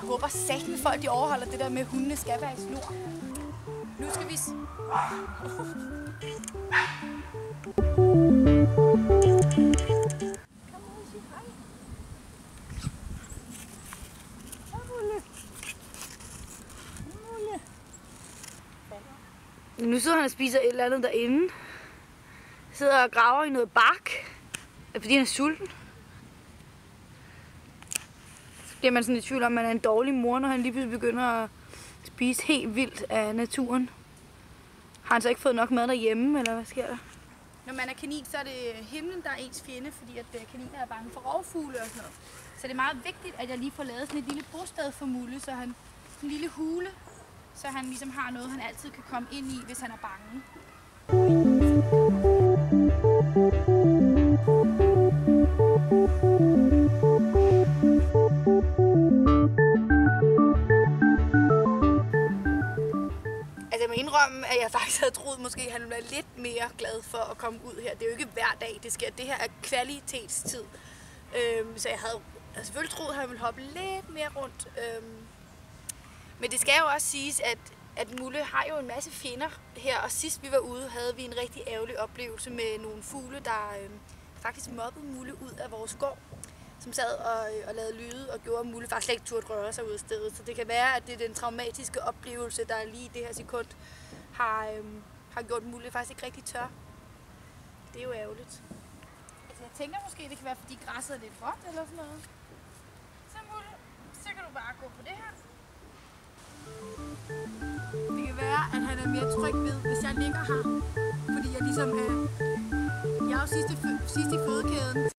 jeg håber sagt med folk, de overholder det der med, at hundene skal være i snor. Nu skal vi... Nu sidder han og spiser et eller andet derinde. Sidder og graver i noget bark. Fordi han er sulten? Så bliver man sådan i tvivl om, at man er en dårlig mor, når han lige pludselig begynder at spise helt vildt af naturen. Har han så ikke fået nok mad derhjemme, eller hvad sker der? Når man er kanin, så er det himlen, der er ens fjende, fordi at øh, kaniner er bange for rovfugle og sådan noget. Så det er meget vigtigt, at jeg lige får lavet sådan et lille bosted for Mulle, så han en lille hule, så han ligesom har noget, han altid kan komme ind i, hvis han er bange. Indrømme, at jeg faktisk havde troet, måske han ville være lidt mere glad for at komme ud her. Det er jo ikke hver dag, det sker. Det her er kvalitetstid. Øhm, så jeg havde jeg havde selvfølgelig troet, at han ville hoppe lidt mere rundt. Øhm, men det skal jo også siges, at, at Mulle har jo en masse fjender her. Og sidst vi var ude, havde vi en rigtig ærgerlig oplevelse med nogle fugle, der øhm, faktisk mobbede Mulle ud af vores gård som sad og, og lavede lyde og gjorde Mulle faktisk slet ikke turde røre sig ud af stedet. Så det kan være, at det er den traumatiske oplevelse, der lige i det her sekund har, øhm, har gjort Mulle faktisk ikke rigtig tør. Det er jo ærgerligt. Altså jeg tænker måske, det kan være, fordi græsset er lidt vådt eller sådan noget. Så Mulle, så kan du bare gå på det her. Det kan være, at han er mere tryg ved, hvis jeg ligger her. Fordi jeg ligesom, øh, jeg er jo sidste, fø- sidste i fødekæden.